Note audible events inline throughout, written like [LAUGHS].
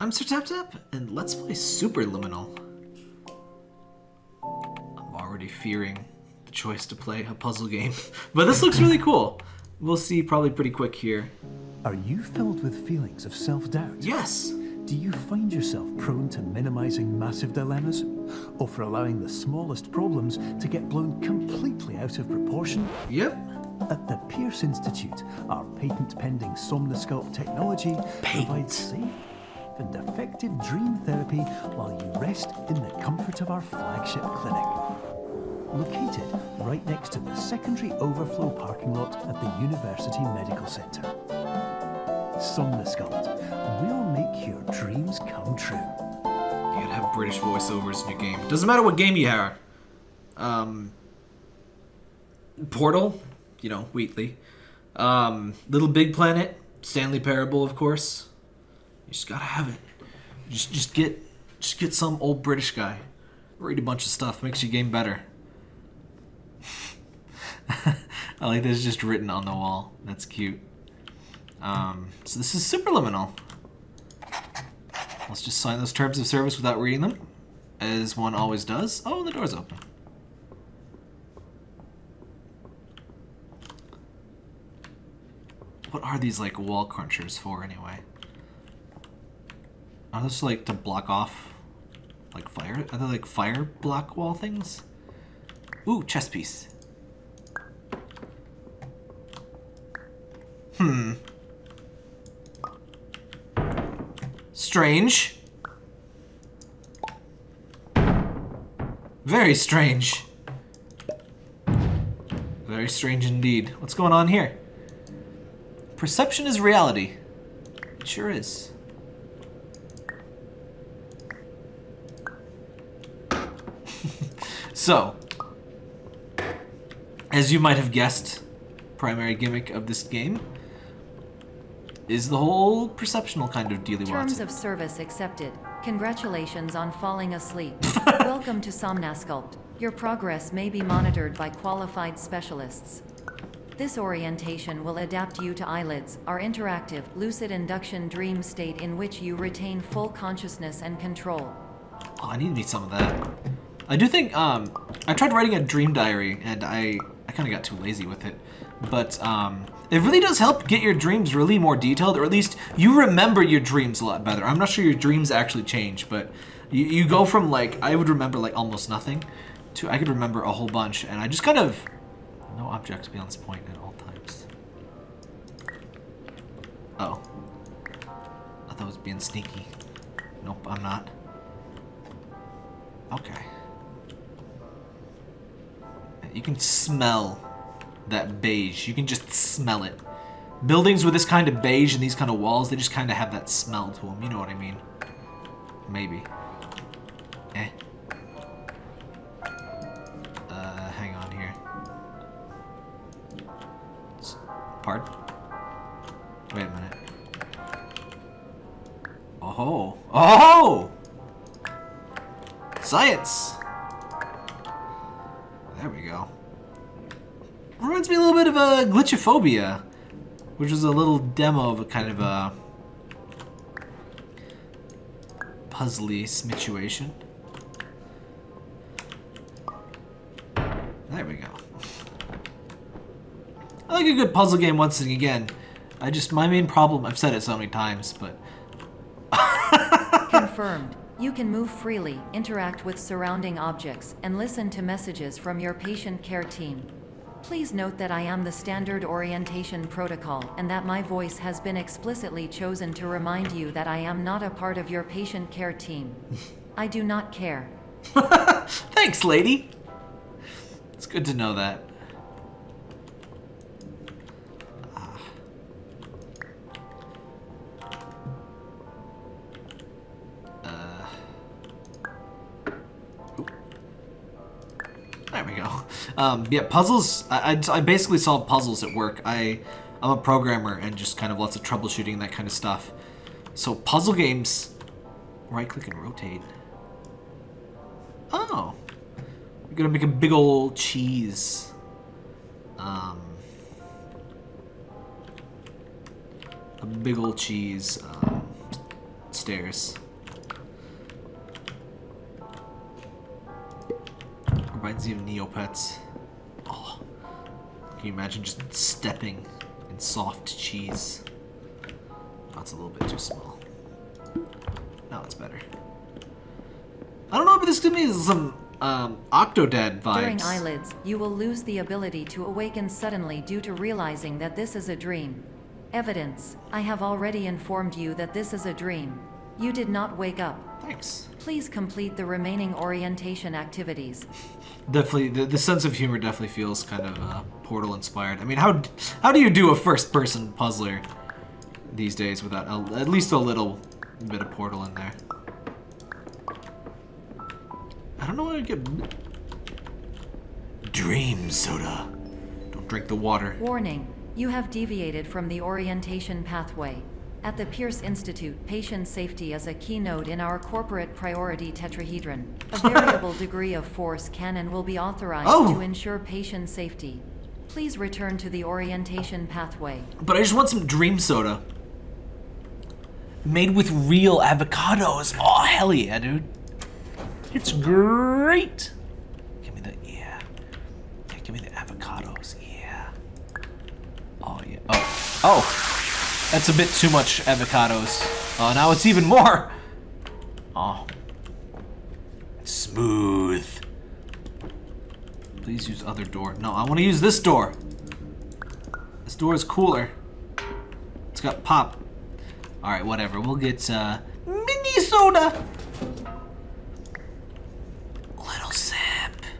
I'm SerTapTap, and let's play Super Superliminal. I'm already fearing the choice to play a puzzle game, [LAUGHS] but this looks really cool. We'll see probably pretty quick here. Are you filled with feelings of self doubt? Yes! Do you find yourself prone to minimizing massive dilemmas? Or for allowing the smallest problems to get blown completely out of proportion? Yep. At the Pierce Institute, our patent pending Somnasculpt technology provides safe and effective dream therapy while you rest in the comfort of our flagship clinic. Located right next to the secondary overflow parking lot at the University Medical Centre. Somnasculpt, we'll make your dreams come true. You gotta have British voiceovers in your game. Doesn't matter what game you are. Um, Portal, you know, Wheatley. Um, Little Big Planet, Stanley Parable, of course. You just gotta have it. Just, just get, just get some old British guy. Read a bunch of stuff, makes your game better. [LAUGHS] I like this just written on the wall. That's cute. Um, so this is Superliminal. Let's just sign those terms of service without reading them, as one always does. Oh, the door's open. What are these, like, wall crunchers for, anyway? Are those, like, to block off, like, fire? Are they, like, fire block wall things? Ooh, chess piece. Hmm. Strange. Very strange. Very strange indeed. What's going on here? Perception is reality. It sure is. So, as you might have guessed, primary gimmick of this game is the whole perceptional kind of dealy Terms of service accepted. Congratulations on falling asleep. [LAUGHS] Welcome to Somnasculpt. Your progress may be monitored by qualified specialists. This orientation will adapt you to eyelids, our interactive, lucid induction dream state in which you retain full consciousness and control. Oh, I need to need some of that. I do think, um, I tried writing a dream diary, and I, I kind of got too lazy with it. But, um, it really does help get your dreams really more detailed, or at least you remember your dreams a lot better. I'm not sure your dreams actually change, but you, you go from, like, I would remember, like, almost nothing, to I could remember a whole bunch, and I just kind of, no objects beyond this point at all times. Oh. I thought I was being sneaky. Nope, I'm not. Okay. You can smell that beige. You can just smell it. Buildings with this kind of beige and these kind of walls, they just kind of have that smell to them. You know what I mean? Maybe. Eh. Uh, hang on here. Pardon? Wait a minute. Oh. Oh! Science! Glitchophobia, which was a little demo of a kind of a puzzly situation. There we go. I like a good puzzle game once and again. I just, my main problem, I've said it so many times, but [LAUGHS] Confirmed. You can move freely, interact with surrounding objects, and listen to messages from your patient care team. Please note that I am the standard orientation protocol and that my voice has been explicitly chosen to remind you that I am not a part of your patient care team. [LAUGHS] I do not care. [LAUGHS] Thanks, lady. It's good to know that. Um, yeah, puzzles. I, I, I basically solve puzzles at work. I, I'm a programmer and just kind of lots of troubleshooting that kind of stuff. So puzzle games, right click and rotate. Oh. We're gonna make a big old cheese. Um, a big old cheese um, stairs. Reminds me of Neopets. Can you imagine just stepping in soft cheese? That's a little bit too small. Now it's better. I don't know, but this gives me some um, Octodad vibes. During eyelids, you will lose the ability to awaken suddenly due to realizing that this is a dream. Evidence. I have already informed you that this is a dream. You did not wake up. Thanks. Please complete the remaining orientation activities. Definitely, the, the sense of humor definitely feels kind of uh, Portal inspired. I mean, how how do you do a first person puzzler these days without a, at least a little bit of Portal in there? I don't know where to get dream soda. Don't drink the water. Warning. You have deviated from the orientation pathway. At the Pierce Institute, patient safety is a keynote in our corporate priority tetrahedron. A [LAUGHS] variable degree of force can and will be authorized Oh. to ensure patient safety. Please return to the orientation pathway. But I just want some dream soda. Made with real avocados. Oh, hell yeah, dude. It's great. Give me the, yeah. Yeah, give me the avocados, yeah. Oh, yeah. Oh, oh. That's a bit too much avocados. Oh, now it's even more. Oh. Smooth. Please use other door. No, I want to use this door. This door is cooler. It's got pop. Alright, whatever. We'll get uh, mini soda. Little sip.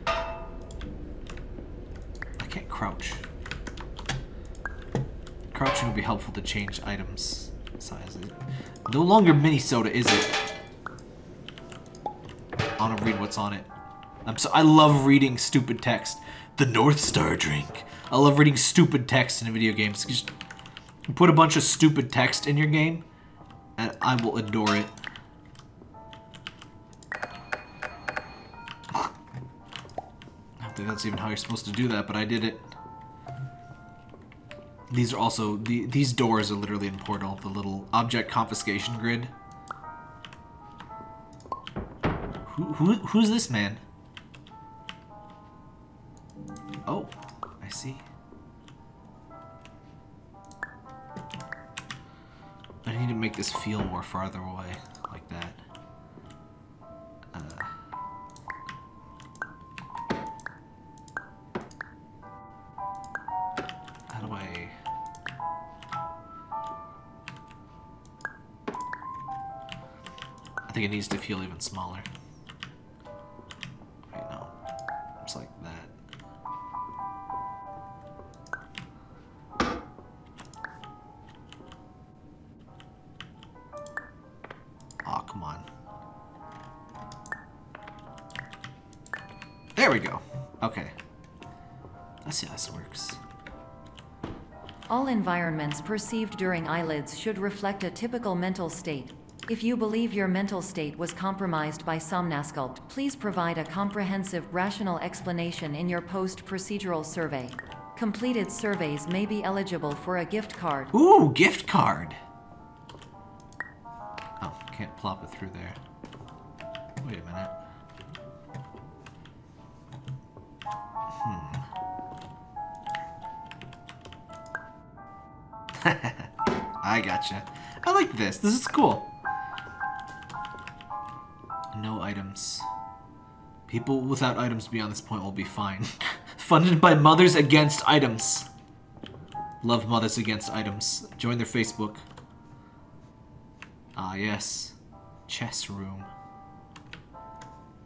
I can't crouch. Crouching would be helpful to change items sizes. No longer mini soda, is it? I want to read what's on it. I'm so I love reading stupid text. The North Star drink. I love reading stupid text in video games. Just put a bunch of stupid text in your game, and I will adore it. I don't think that's even how you're supposed to do that, but I did it. These are also the these doors are literally in Portal. The little object confiscation grid. Who, who who's this man? Oh, I see. I need to make this feel more farther away, like that. Think it needs to feel even smaller. Wait, no. It's like that. Aw, come on. There we go. Okay. Let's see how this works. All environments perceived during eyelids should reflect a typical mental state. If you believe your mental state was compromised by Somnasculpt, please provide a comprehensive, rational explanation in your post-procedural survey. Completed surveys may be eligible for a gift card. Ooh, gift card. Oh, can't plop it through there. Wait a minute. Hmm. [LAUGHS] I gotcha. I like this. This is cool. No items. People without items beyond this point will be fine. [LAUGHS] Funded by Mothers Against Items. Love Mothers Against Items. Join their Facebook. Ah, yes. Chess room.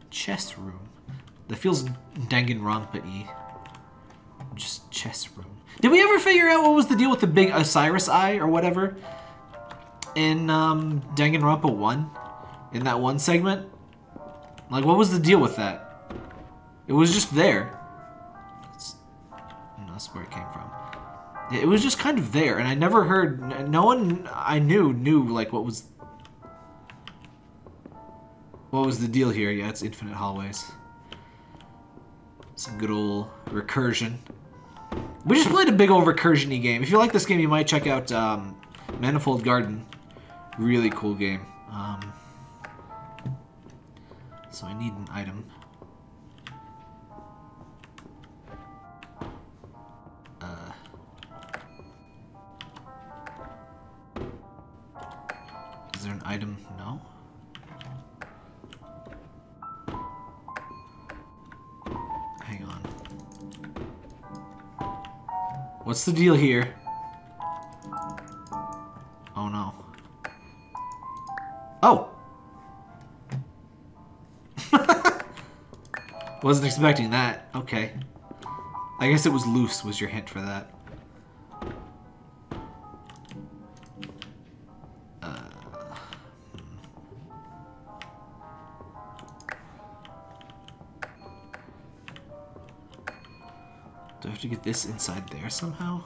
Chess room. That feels Danganronpa-y. Just chess room. Did we ever figure out what was the deal with the big Osiris eye or whatever? In um, Danganronpa 1? In that one segment? Like, what was the deal with that? It was just there. That's, that's where it came from. It was just kind of there, and I never heard. No one I knew knew like what was. What was the deal here? Yeah, it's infinite hallways. Some good old recursion. We just played a big old recursion-y game. If you like this game, you might check out um, Manifold Garden. Really cool game. Um, so I need an item. Uh, is there an item? No. Hang on. What's the deal here? Wasn't expecting that. Okay. I guess it was loose was your hint for that. Uh. Do I have to get this inside there somehow?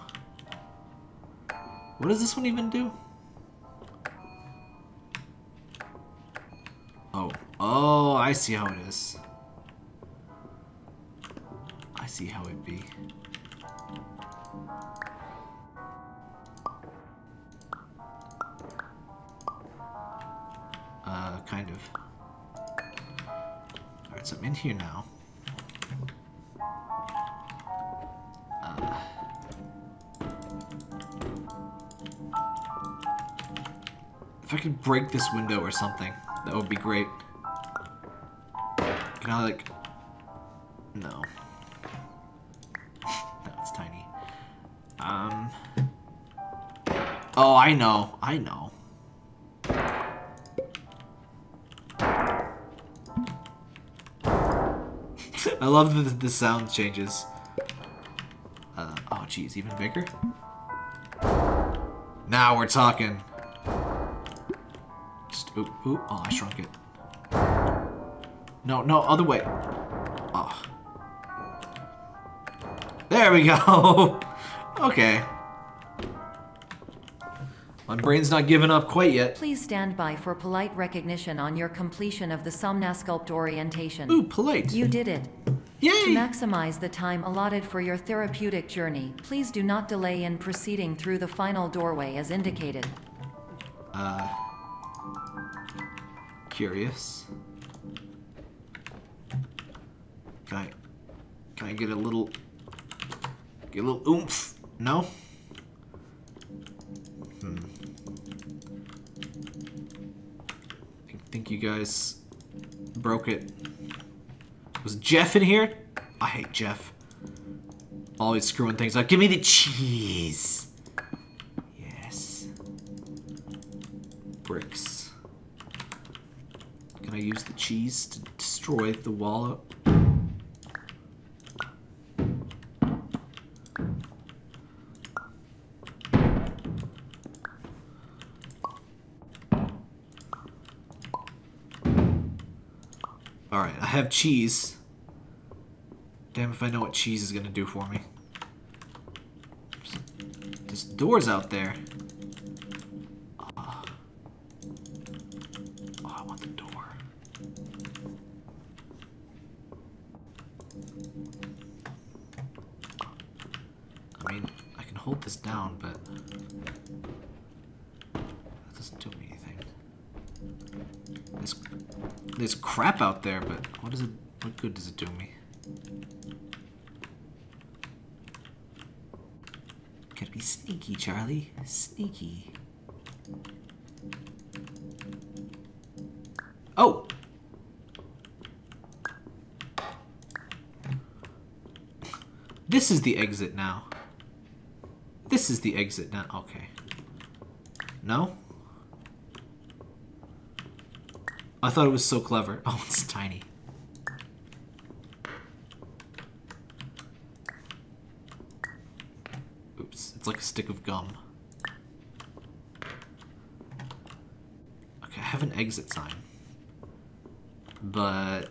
What does this one even do? Oh. Oh, I see how it is. See how it be. Uh, kind of. Alright, so I'm in here now. Uh, if I could break this window or something, that would be great. Can I, like... Oh, I know. I know. [LAUGHS] I love that the, the sound changes. Uh, oh, geez, even bigger? Now we're talking. Just, oop, oop. Oh, I shrunk it. No, no, other way. Oh. There we go. [LAUGHS] okay. My brain's not giving up quite yet. Please stand by for polite recognition on your completion of the Somnasculpt orientation. Ooh, polite. You did it. Yay! To maximize the time allotted for your therapeutic journey, please do not delay in proceeding through the final doorway as indicated. Uh, curious. Can I, can I get a little, get a little oomph? No? I think you guys broke it. Was Jeff in here? I hate Jeff. Always screwing things up. Give me the cheese. Yes bricks. Can I use the cheese to destroy the wall? Alright, I have cheese. Damn if I know what cheese is gonna do for me. There's doors out there. Crap out there, but what does it? What good does it do me? Gotta be sneaky, Charlie. Sneaky. Oh! This is the exit now. This is the exit now. Okay. No? I thought it was so clever. [LAUGHS] Oh, it's tiny. Oops, it's like a stick of gum. Okay, I have an exit sign. But...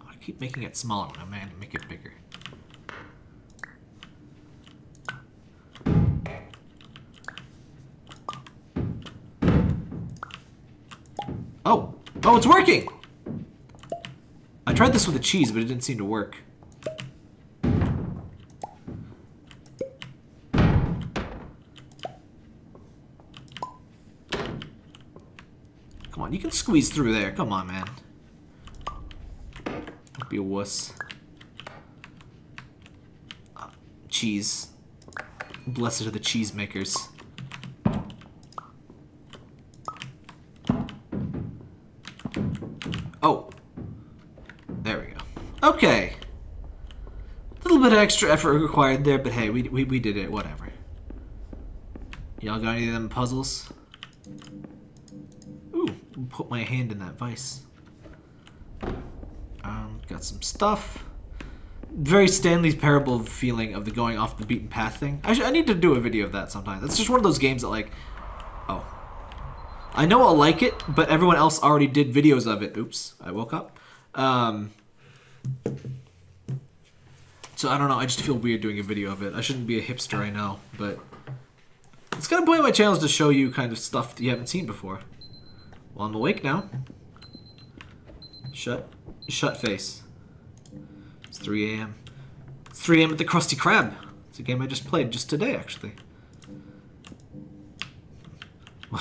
I keep making it smaller when I'm going to make it bigger. Oh, it's working! I tried this with the cheese, but it didn't seem to work. Come on, you can squeeze through there. Come on, man. Don't be a wuss. Ah, cheese. Blessed are the cheesemakers. Bit of extra effort required there, but hey, we, we, we did it. Whatever. Y'all got any of them puzzles? Ooh, put my hand in that vice. Um, got some stuff. Very Stanley's Parable feeling of the going off the beaten path thing. I, I need to do a video of that sometime. That's just one of those games that like, oh. I know I'll like it, but everyone else already did videos of it. Oops, I woke up. Um, so I don't know, I just feel weird doing a video of it. I shouldn't be a hipster, right now, but it's kind of point of my channel is to show you kind of stuff that you haven't seen before. Well, I'm awake now. Shut. Shut face. It's 3 a.m. It's 3 a.m. at the Krusty Krab. It's a game I just played just today, actually. [LAUGHS]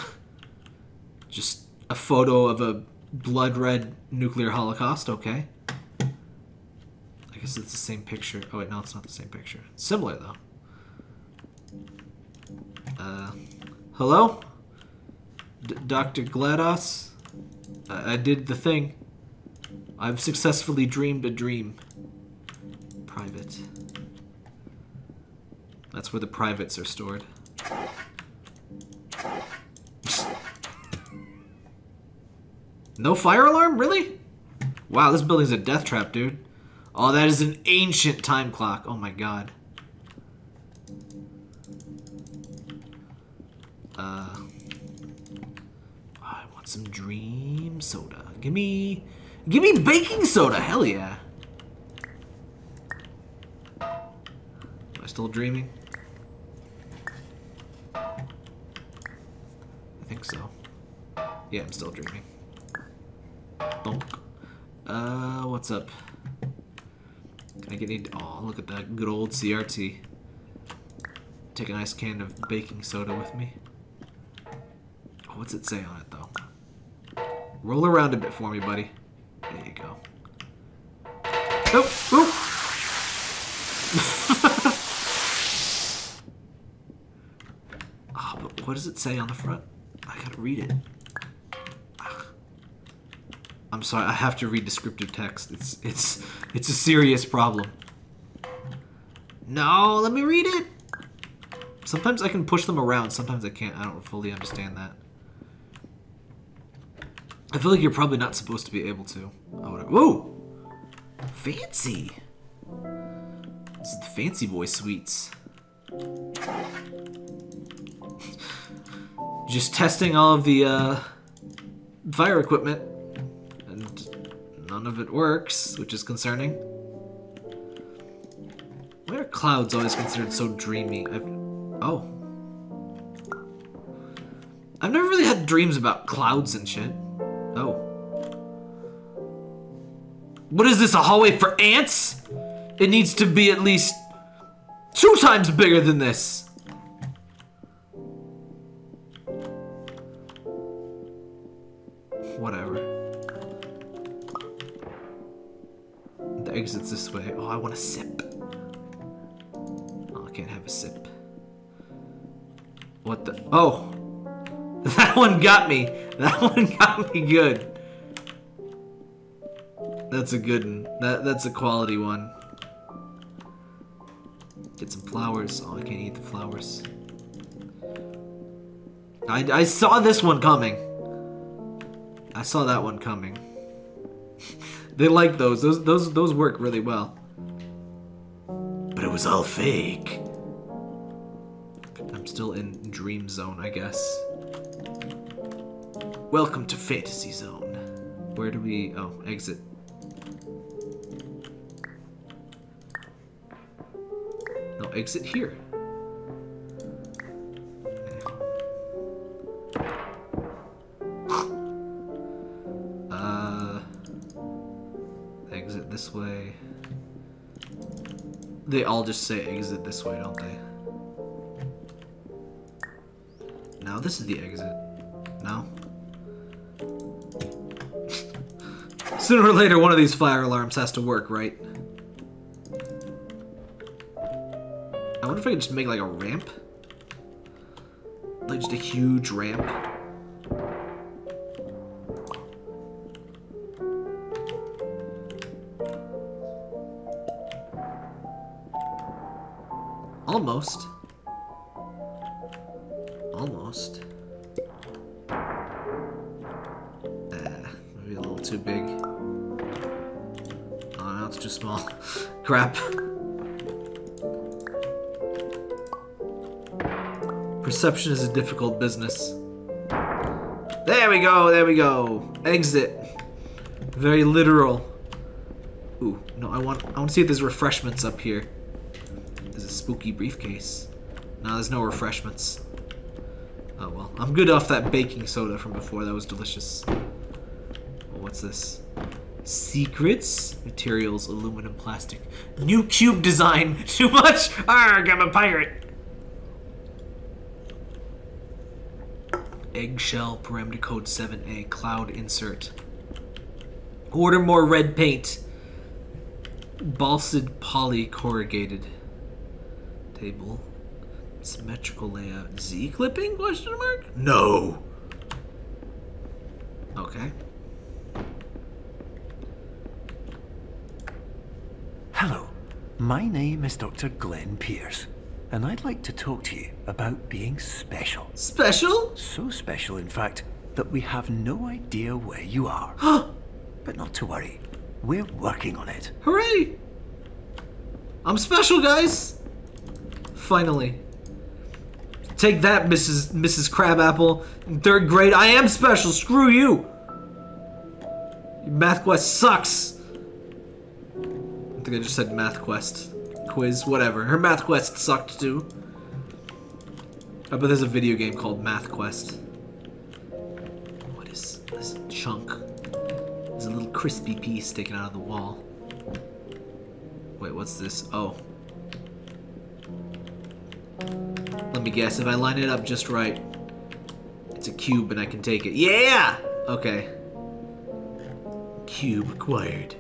just a photo of a blood red nuclear holocaust, okay. Guess it's the same picture. Oh wait, no, it's not the same picture. It's similar though. Uh, hello? D Dr. GLaDOS? I, I did the thing. I've successfully dreamed a dream. Private. That's where the privates are stored. [LAUGHS] no fire alarm? Really? Wow, this building's a death trap, dude. Oh, that is an ancient time clock. Oh my god. Uh, I want some dream soda. Give me, give me baking soda. Hell yeah. Am I still dreaming? I think so. Yeah, I'm still dreaming. Donk. Uh, what's up? Can I get any? Oh, look at that good old CRT. Take a nice can of baking soda with me. Oh, what's it say on it, though? Roll around a bit for me, buddy. There you go. Oop! Oop! oh, but what does it say on the front? I gotta read it. I'm sorry, I have to read descriptive text. It's it's it's a serious problem. No, let me read it. Sometimes I can push them around, sometimes I can't. I don't fully understand that. I feel like you're probably not supposed to be able to. Oh, whatever. Whoa! Fancy! This is the Fancy Boy Sweets. Just testing all of the uh, fire equipment. None of it works, which is concerning. Why are clouds always considered so dreamy? I've... Oh. I've never really had dreams about clouds and shit. Oh. What is this, a hallway for ants? It needs to be at least two times bigger than this. Whatever. Exit's this way. Oh, I want a sip. Oh, I can't have a sip. What the? Oh! [LAUGHS] That one got me. That [LAUGHS] one got me good. That's a good one. That that's a quality one. Get some flowers. Oh, I can't eat the flowers. I, I saw this one coming. I saw that one coming. They like those. Those those those work really well. But it was all fake. I'm still in dream zone, I guess. Welcome to Fantasy Zone. Where do we... Oh, exit. No, exit here. Exit this way. They all just say exit this way, don't they? Now this is the exit. No? [LAUGHS] Sooner or later, one of these fire alarms has to work, right? I wonder if I could just make like a ramp? Like just a huge ramp. Perception is a difficult business. There we go, there we go. Exit. Very literal. Ooh, no, I want I want to see if there's refreshments up here. There's a spooky briefcase. No, there's no refreshments. Oh well, I'm good off that baking soda from before. That was delicious. Oh, what's this? Secrets, materials, aluminum, plastic. New cube design. [LAUGHS] Too much. Arg, I'm a pirate. Eggshell, parameter code 7A, cloud insert. Order more red paint. Balsed poly corrugated. Table. Symmetrical layout. Z clipping? Question mark? No. Okay. Hello, my name is Dr. Glenn Pierce, and I'd like to talk to you about being special. Special? So special, in fact, that we have no idea where you are. [GASPS] but not to worry, we're working on it. Hooray! I'm special, guys! Finally. Take that, Mrs. Mrs. Crabapple. In third grade, I am special. Screw you. Your math quest sucks. I think I just said math quest. Quiz, whatever. Her math quest sucked too. Uh, I bet there's a video game called Math Quest. What is this chunk? There's a little crispy piece sticking out of the wall. Wait, what's this? Oh. Let me guess, if I line it up just right, it's a cube and I can take it. Yeah! Okay. Cube acquired.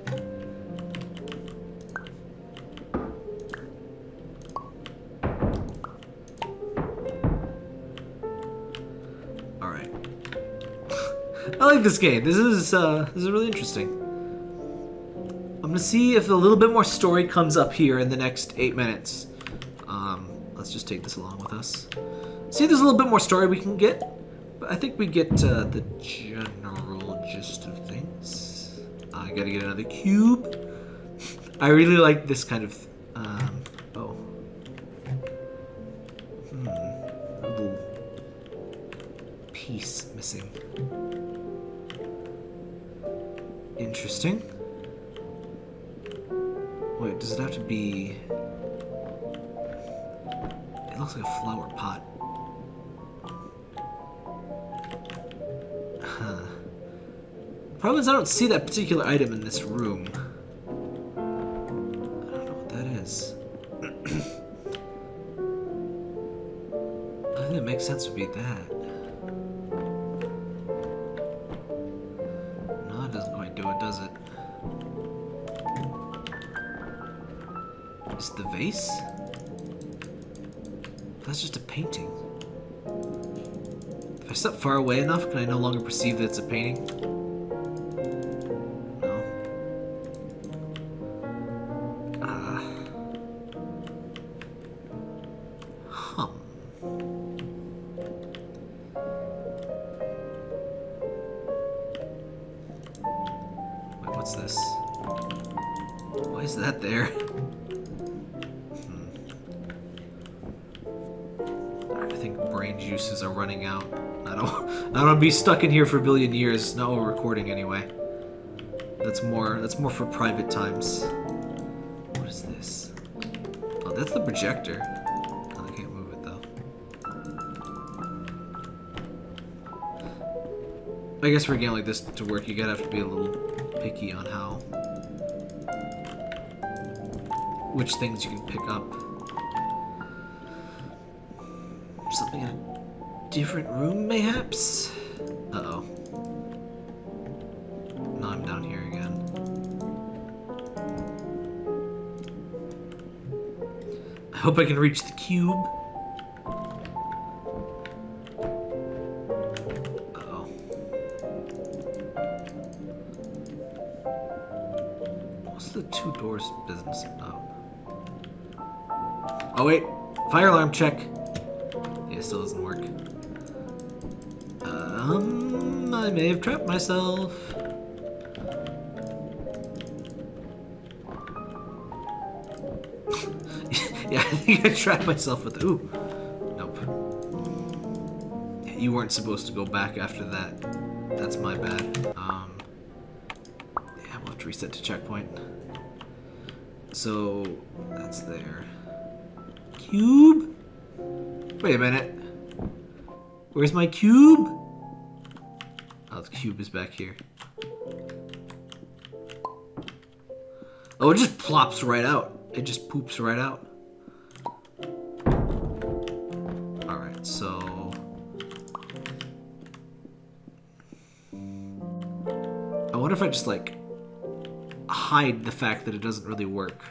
I like this game. This is uh this is really interesting. I'm gonna see if a little bit more story comes up here in the next eight minutes. Um, let's just take this along with us. See if there's a little bit more story we can get. But I think we get uh, the general gist of things. I gotta get another cube. [LAUGHS] I really like this kind of. Um, oh. Hmm. A little piece missing. Interesting. Wait, does it have to be... It looks like a flower pot. Huh. Problem is I don't see that particular item in this room. I don't know what that is. I think it makes sense would be that. Does it? Is it the vase? That's just a painting. If I step far away enough, can I no longer perceive that it's a painting? Be stuck in here for a billion years. Not while recording anyway. That's more that's more for private times. What is this? Oh, that's the projector. Oh, I can't move it though. I guess for a game like this to work, you gotta have to be a little picky on how which things you can pick up. Something in a different room, mayhaps? Uh-oh. Now I'm down here again. I hope I can reach the cube. business. No. Oh wait, fire alarm check. Have trapped myself. [LAUGHS] yeah, I think I trapped myself with. the- Ooh, nope. You weren't supposed to go back after that. That's my bad. Um, yeah, we'll have to reset to checkpoint. So that's there. Cube. Wait a minute. Where's my cube? Cube is back here. Oh, it just plops right out. It just poops right out. Alright, so... I wonder if I just, like, hide the fact that it doesn't really work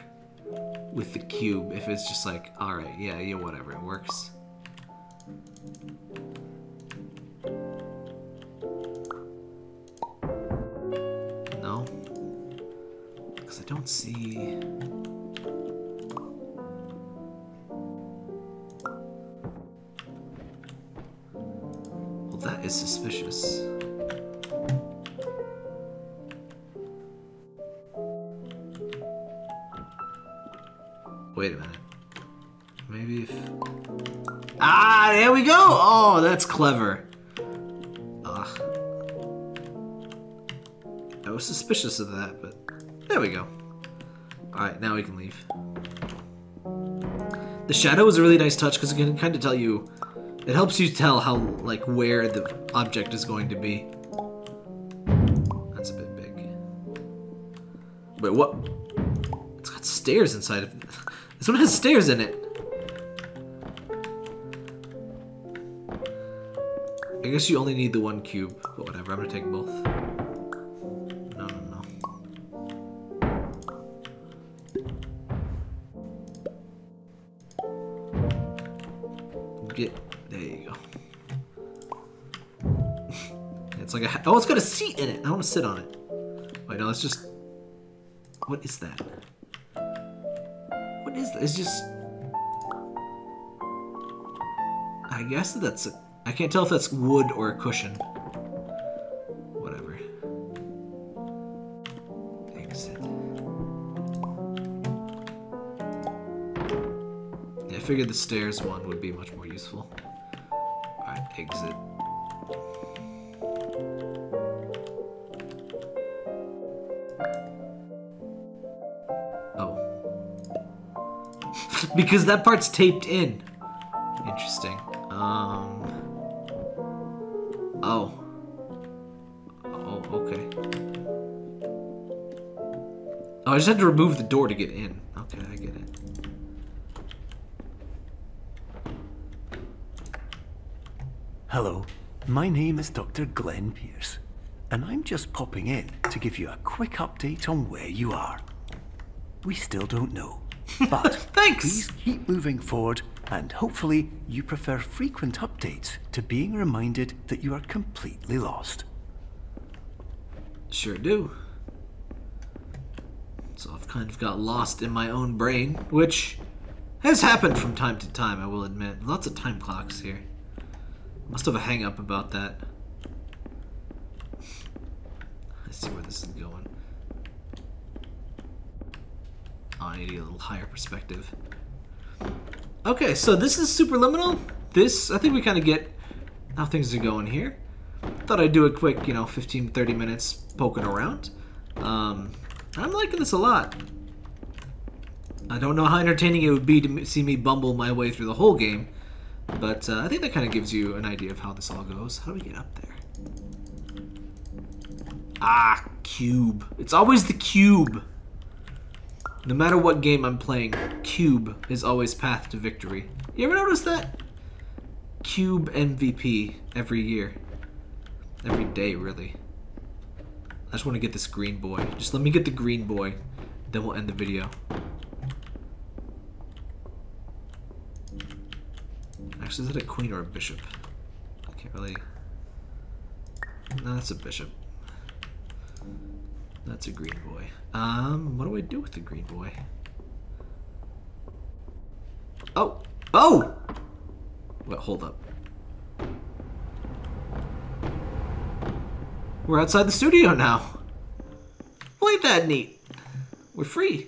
with the cube. If it's just like, alright, yeah, yeah, whatever, it works. Don't see... Well, that is suspicious. Wait a minute. Maybe if... Ah, there we go! Oh, that's clever. Ugh. I was suspicious of that, but there we go. Alright, now we can leave. The shadow is a really nice touch because it can kind of tell you... It helps you tell how, like, where the object is going to be. That's a bit big. Wait, what? It's got stairs inside of [LAUGHS] This one has stairs in it. I guess you only need the one cube, but whatever, I'm gonna take both. Oh, it's got a seat in it. I want to sit on it. Wait, no, it's just, what is that? What is that? It's just, I guess that's a, I can't tell if that's wood or a cushion. Whatever. Exit. Yeah, I figured the stairs one would be much more useful. Alright, exit. Because that part's taped in. Interesting. Um. Oh. Oh, okay. Oh, I just had to remove the door to get in. Okay, I get it. Hello, my name is Dr. Glenn Pierce, and I'm just popping in to give you a quick update on where you are. We still don't know, but [LAUGHS] Thanks. please keep moving forward, and hopefully you prefer frequent updates to being reminded that you are completely lost. Sure do. So I've kind of got lost in my own brain, which has happened from time to time, I will admit. Lots of time clocks here. Must have a hang up about that. Let's see where this is going. Oh, I need to get a little higher perspective. Okay, so this is Superliminal. This, I think we kind of get how things are going here. Thought I'd do a quick, you know, 15, 30 minutes poking around. Um, I'm liking this a lot. I don't know how entertaining it would be to see me bumble my way through the whole game, but uh, I think that kind of gives you an idea of how this all goes. How do we get up there? Ah, cube. It's always the cube. No matter what game I'm playing, cube is always path to victory. You ever notice that? Cube MVP every year. Every day, really. I just want to get this green boy. Just let me get the green boy. Then we'll end the video. Actually, is that a queen or a bishop? I can't really... No, that's a bishop. That's a green boy. Um, what do I do with the green boy? Oh! Oh! Wait, hold up. We're outside the studio now. Well, ain't that neat? We're free.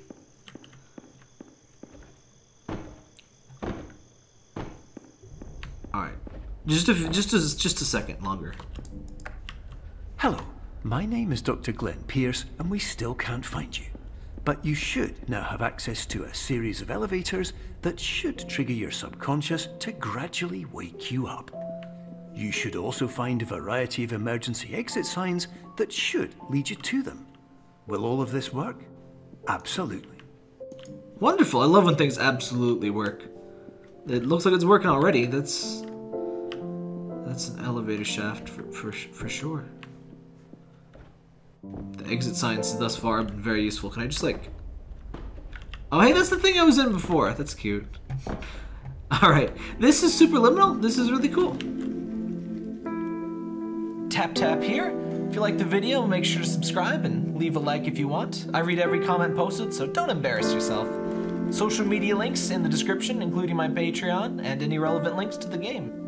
All right, just a just a just a second longer. Hello, my name is Dr. Glenn Pierce, and we still can't find you. But you should now have access to a series of elevators that should trigger your subconscious to gradually wake you up. You should also find a variety of emergency exit signs that should lead you to them. Will all of this work? Absolutely. Wonderful. I love when things absolutely work. It looks like it's working already. That's that's an elevator shaft for for, for sure. The exit signs thus far have been very useful. Can I just like? Oh, hey, that's the thing I was in before. That's cute. [LAUGHS] All right, this is Superliminal. This is really cool. Tap tap here. If you like the video, make sure to subscribe and leave a like if you want. I read every comment posted, so don't embarrass yourself. Social media links in the description, including my Patreon and any relevant links to the game.